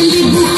You.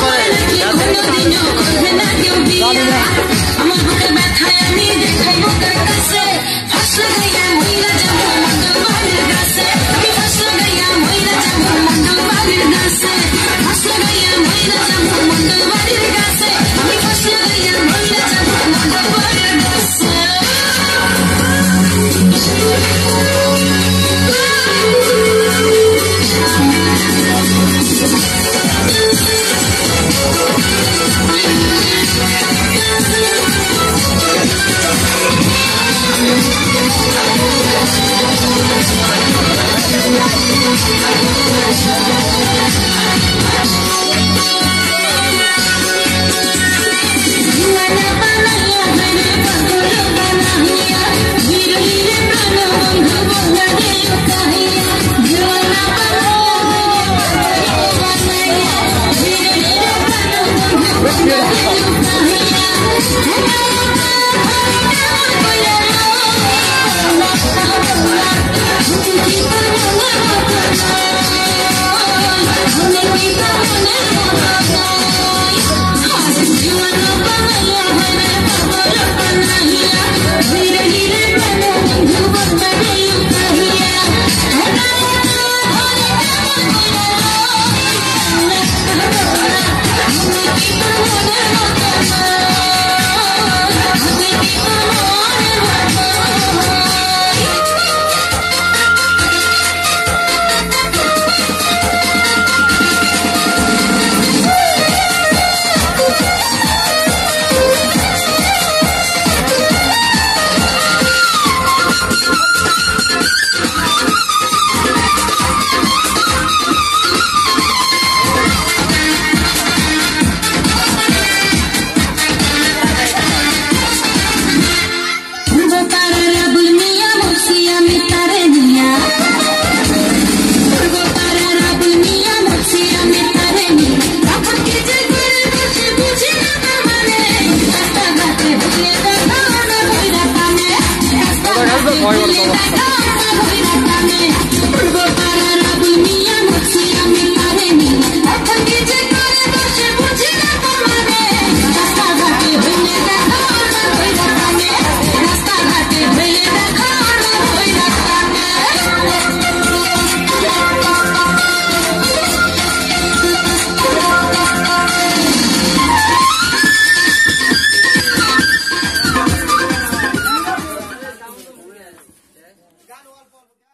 Por el equipo, no, no, no, no, no, no, no,